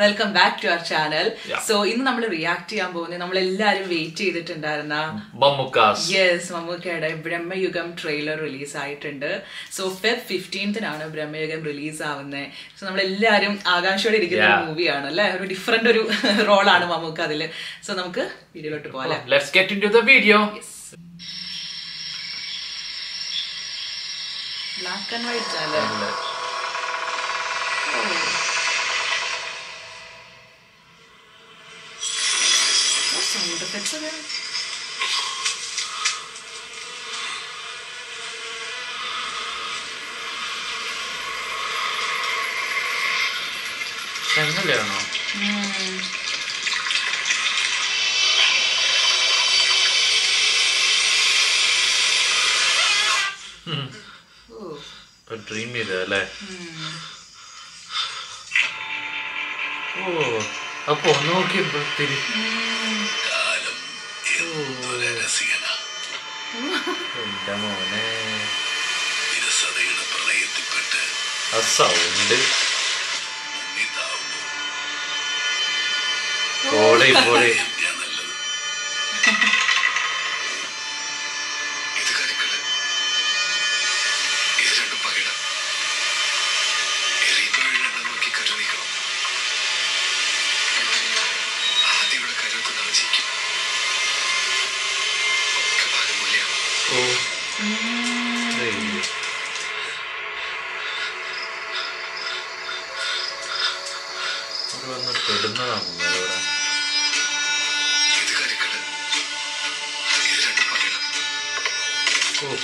Welcome back to our channel so ഇന്ന് നമ്മൾ react ചെയ്യാൻ പോകുന്നത് നമ്മൾ എല്ലാരും വെയിറ്റ് ചെയ്തിട്ടുണ്ടായിരുന്ന. യെസ് മമ്മൂക്കയുടെ ബ്രഹ്മയുഗം ട്രെയിലർ റിലീസ് ആയിട്ടുണ്ട്. സോ ഫെബ് ഫിഫ്റ്റീൻത്തിനാണ് ബ്രഹ്മയുഗം റിലീസ് ആവുന്നത് സോ നമ്മൾ എല്ലാരും ആകാംക്ഷയോടെ ഇരിക്കുന്ന ഒരു മൂവിയാണ് അല്ലെ? ഒരു ഡിഫറെന്റ് ഒരു റോളാണ് മമ്മൂക്ക അതിൽ. സോ നമുക്ക് വീഡിയോയിലോട്ട് പോകാം video. ബ്ലാക്ക് ആൻഡ് വൈറ്റ് അല്ലേ there? എഫക്ട്സ് ഒക്കെ എങ്ങനെയാണോ ഓ ഡ്രീം ചെയ്ത അല്ലേ ഓ അപ്പൊ നോക്കിയപ്പോ തിരി എന്റെ മോനെ. വിരസതയുടെ പ്രളയത്തിൽപ്പെട്ട് ആ സൗണ്ട് പോളെ പോളെ അവിടെ വന്ന് പെടുന്നതാണ് ഇവിടെ. ഓ.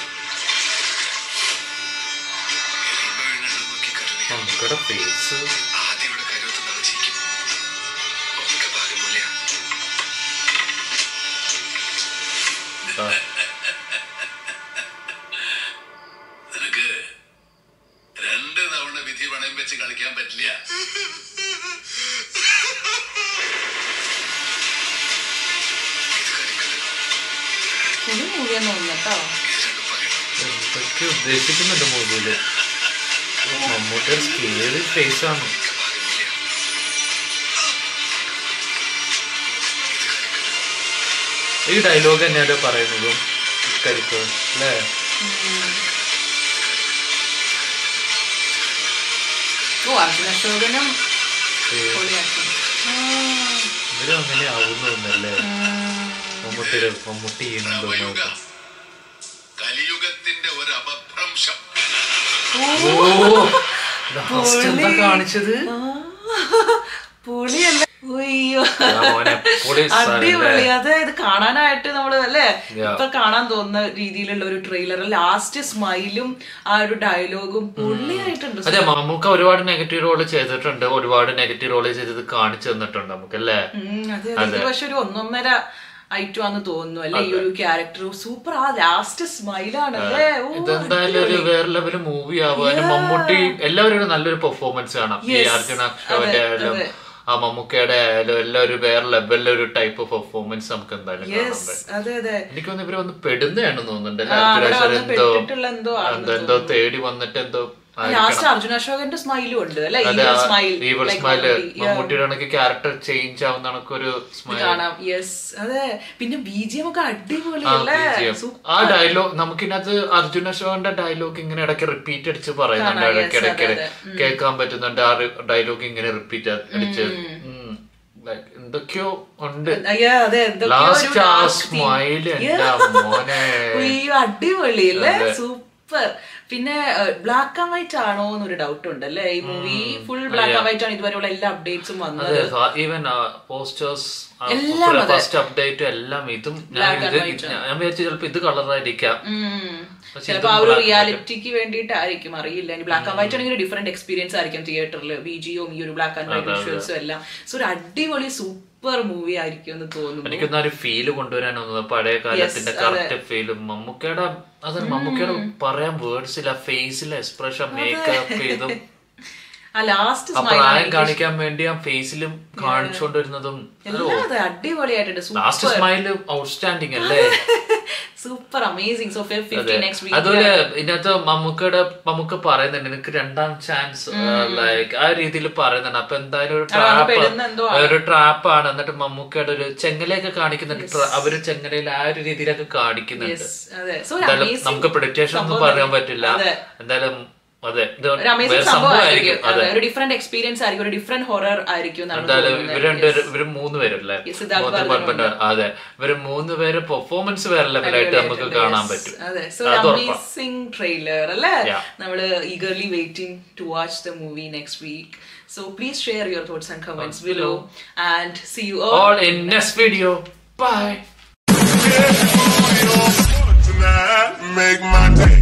നമുക്കടെ ഫേസ് മൂവിയാന്ന് തോന്നുന്നു കേട്ടോ എന്തൊക്കെ ഉദ്ദേശിക്കുന്നുണ്ട് ഫേസ് ആണ്. ഈ ഡയലോഗ് തന്നെയാണ് പറയുന്നതും കരുത്ത് അല്ലേ? ഓ അർജുന അശോകനും പൊളിയാക്കി. ആ, ഇവരും അങ്ങനെ ആവുന്നല്ലേ ആ. മമ്മൂട്ടിയുടെ മമ്മൂട്ടി കലിയുഗത്തിന്റെ ഒരു അപഭ്രംശം കാണിച്ചത്? പൊളിയല്ലേ. അടിപൊളി. അതായത് കാണാനായിട്ട് നമ്മൾ അല്ലേ. ഇപ്പൊ കാണാൻ തോന്നുന്ന രീതിയിലുള്ള ഒരു ട്രെയിലർ ലാസ്റ്റ് സ്മൈലും ആ ഒരു ഡയലോഗും പൊള്ളിയായിട്ടുണ്ട്. അതെ മമ്മൂക്ക ഒരുപാട് നെഗറ്റീവ് റോൾ ചെയ്തിട്ടുണ്ട്. ഒരുപാട് നെഗറ്റീവ് റോൾ ചെയ്തത് കാണിച്ചു തന്നിട്ടുണ്ട് നമുക്ക് അല്ലേ? അതെ പക്ഷെ ഒരു ഒന്നൊന്നര ഐറ്റം ആണെന്ന് തോന്നുന്നു. അല്ലെ? ഈ ഒരു ക്യാരക്ടർ സൂപ്പർ ആ ലാസ്റ്റ് സ്മൈലാണ് അല്ലേ? ഇതെന്തായാലും ഒരു വേറെ ലെവൽ മൂവി മമ്മൂട്ടി എല്ലാവരും നല്ലൊരു പെർഫോമൻസ് കാണാം. ഈ. അർജുന ആയാലും ആ മമ്മൂക്കയുടെ ആയാലും എല്ലാവരും വേറെ ലെവലിലെ ഒരു ടൈപ്പ് പെർഫോമൻസ് നമുക്ക് എന്തായാലും എനിക്ക് തോന്നുന്നു ഇവർ വന്ന് പെടുന്നതാണെന്ന് തോന്നുന്നുണ്ട്. എന്തോ എന്തോ തേടി വന്നിട്ട് എന്തോ ലാസ്റ്റ് അർജുന അശോകന്റെ സ്മൈലും ഉണ്ട് അല്ലെ? അതെ സ്മൈൽ മമ്മൂട്ടിയുടെ കണക്ക് ക്യാരക്ടർ ചേഞ്ച് ആവുന്ന ഒരു സ്മൈൽ കാണാം. യെസ് അതെ. പിന്നെ ബിജിഎം ഒക്കെ അടിപൊളിയല്ലേ ആ ഡയലോഗ് നമുക്കിനകത്ത് അർജുന അശോകന്റെ ഡയലോഗ് ഇങ്ങനെ ഇടയ്ക്ക് റിപ്പീറ്റ് അടിച്ച് പറയുന്നുണ്ട്. ഇടയ്ക്ക് ഇടയ്ക്ക് കേൾക്കാൻ പറ്റുന്നുണ്ട്. ആ ഡയലോഗ് ഇങ്ങനെ റിപ്പീറ്റ് അടിച്ച്. എന്തൊക്കെയോ ഉണ്ട്. ലാസ്റ്റ് ആ സ്മൈൽ അടിപൊളി അല്ലേ? സൂപ്പർ. പിന്നെ ബ്ലാക്ക് ആൻഡ് വൈറ്റ് ആണോ എന്നൊരു ഡൗട്ട് ഉണ്ട് അല്ലേ ഈ movie full black and white ആണ് ഇതുവരെയുള്ള എല്ലാ അപ്ഡേറ്റ്സും വന്നത്. ഈവൻ പോസ്റ്റേഴ്സ് എല്ലാം ഫസ്റ്റ് അപ്ഡേറ്റ് എല്ലാം ഇതും ഞാൻ വിചാരിച്ചു ചിലപ്പോ ഇത് കളറായിരിക്കാം. ചിലപ്പോ ആ ഒരു റിയാലിറ്റിക്ക് വേണ്ടിയിട്ടായിരിക്കും അറിയില്ല. ഇനി ബ്ലാക്ക് ആൻഡ് വൈറ്റ് ആണെങ്കിൽ ഡിഫറെന്റ് എക്സ്പീരിയൻസ് ആയിരിക്കും തിയേറ്ററിൽ ബി ജിയും ഈ ഒരു ബ്ലാക്ക് ആൻഡ് വൈറ്റ് വിഷ്വൽസും എല്ലാം. സോ ഒരു അടിപൊളി സൂപ്പർ മൂവി ആയിരിക്കും എന്ന് തോന്നുന്നു. എനിക്കൊന്നും ഒരു ഫീൽ കൊണ്ടുവരാൻ തോന്നുന്നത് പഴയ കാലത്തിന്റെ കറക്റ്റ് ഫീലും മമ്മൂക്കയുടെ അത് മമ്മൂക്കയുടെ പറയാൻ വേർഡ്സ് ഇല്ല. ഫേസിലെ എക്സ്പ്രഷൻ മേക്കപ്പ് ചെയ്തും പ്രായം കാണിക്കാൻ വേണ്ടി ആ ഫേസിലും കാണിച്ചുകൊണ്ടിരുന്നതും അടിപൊളിയായിട്ടുണ്ട്. ലാസ്റ്റ് സ്മൈൽ ഔട്ട്സ്റ്റാൻഡിങ് അല്ലേ? Super amazing so fifty next week അതുപോലെ ഇതിനകത്ത് മമ്മൂക്കയുടെ മമ്മൂക്ക പറയുന്നുണ്ട് നിനക്ക് രണ്ടാം ചാൻസ് ലൈക്ക് ആ രീതിയിൽ പറയുന്നുണ്ട്. അപ്പൊ എന്തായാലും ഒരു ട്രാപ്പ് ഒരു ട്രാപ്പ് ട്രാപ്പാണ് എന്നിട്ട് മമ്മൂക്കയുടെ ഒരു ചെങ്ങലയൊക്കെ കാണിക്കുന്നുണ്ട്. അവർ ചെങ്ങലയിൽ ആ ഒരു രീതിയിലൊക്കെ കാണിക്കുന്നുണ്ട്. നമുക്ക് പ്രിഡിക്റ്റേഷൻ ഒന്നും പറയാൻ പറ്റില്ല. എന്തായാലും അതെ. ഒരു ഡിഫറെന്റ് എക്സ്പീരിയൻസ് ആയിരിക്കും. ഒരു ഡിഫറെന്റ് ഹൊറർ ആയിരിക്കും. ഇവർ ഇവർ മൂന്ന് പേരല്ലേ? അതെ. ഇവർ മൂന്ന് പേര് പെർഫോമൻസ് വേറെ ലെവലായിട്ട് നമുക്ക് കാണാൻ പറ്റും. അമേസിംഗ് ട്രെയിലർ അല്ലേ. നമ്മൾ eagerly waiting to watch the movie next week so please share your thoughts and comments below and see you all all in next video. Bye. Make my day.